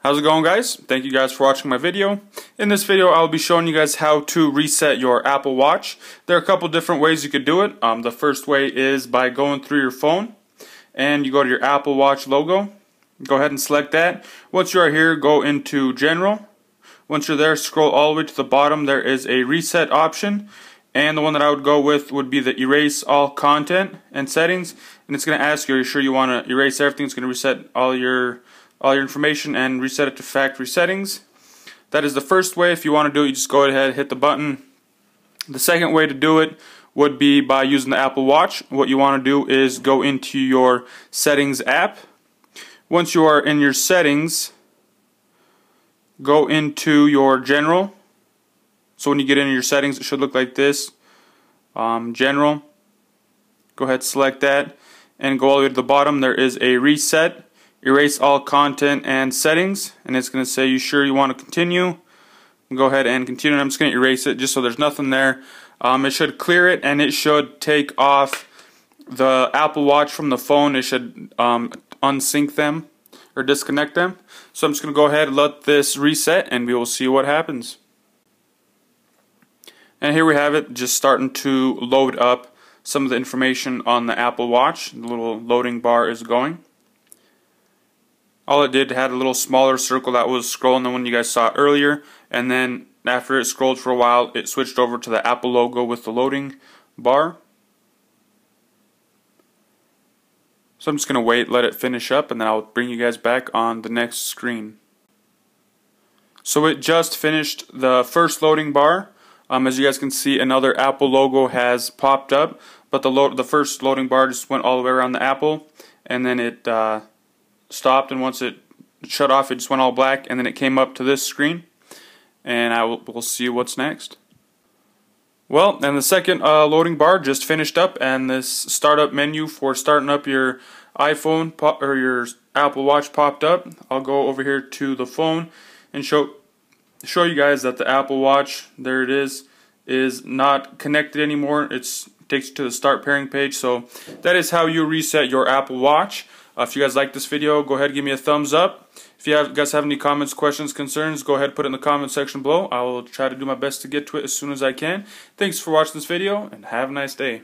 How's it going guys? Thank you guys for watching my video. In this video I'll be showing you guys how to reset your Apple Watch. There are a couple different ways you could do it. Um, the first way is by going through your phone and you go to your Apple Watch logo. Go ahead and select that. Once you are here go into General. Once you're there scroll all the way to the bottom there is a reset option and the one that I would go with would be the erase all content and settings and it's going to ask you are you sure you want to erase everything it's going to reset all your all your information and reset it to factory settings. That is the first way. If you want to do it, you just go ahead, hit the button. The second way to do it would be by using the Apple Watch. What you want to do is go into your settings app. Once you are in your settings, go into your general. So when you get into your settings, it should look like this. Um, general. Go ahead, select that, and go all the way to the bottom. There is a reset erase all content and settings and it's going to say you sure you want to continue? Go ahead and continue I'm just going to erase it just so there's nothing there. Um, it should clear it and it should take off the Apple Watch from the phone. It should um, unsync them or disconnect them. So I'm just going to go ahead and let this reset and we will see what happens. And here we have it just starting to load up some of the information on the Apple Watch. The little loading bar is going all it did had a little smaller circle that was scrolling the one you guys saw earlier and then after it scrolled for a while it switched over to the Apple logo with the loading bar. So I'm just gonna wait let it finish up and then I'll bring you guys back on the next screen. So it just finished the first loading bar. Um, as you guys can see another Apple logo has popped up but the, the first loading bar just went all the way around the Apple and then it uh, stopped and once it shut off it just went all black and then it came up to this screen and I will we'll see what's next. Well, and the second uh, loading bar just finished up and this startup menu for starting up your iPhone or your Apple Watch popped up. I'll go over here to the phone and show show you guys that the Apple Watch, there it is, is not connected anymore. It's takes you to the start pairing page. So that is how you reset your Apple Watch. Uh, if you guys like this video, go ahead and give me a thumbs up. If you have, guys have any comments, questions, concerns, go ahead and put it in the comment section below. I will try to do my best to get to it as soon as I can. Thanks for watching this video, and have a nice day.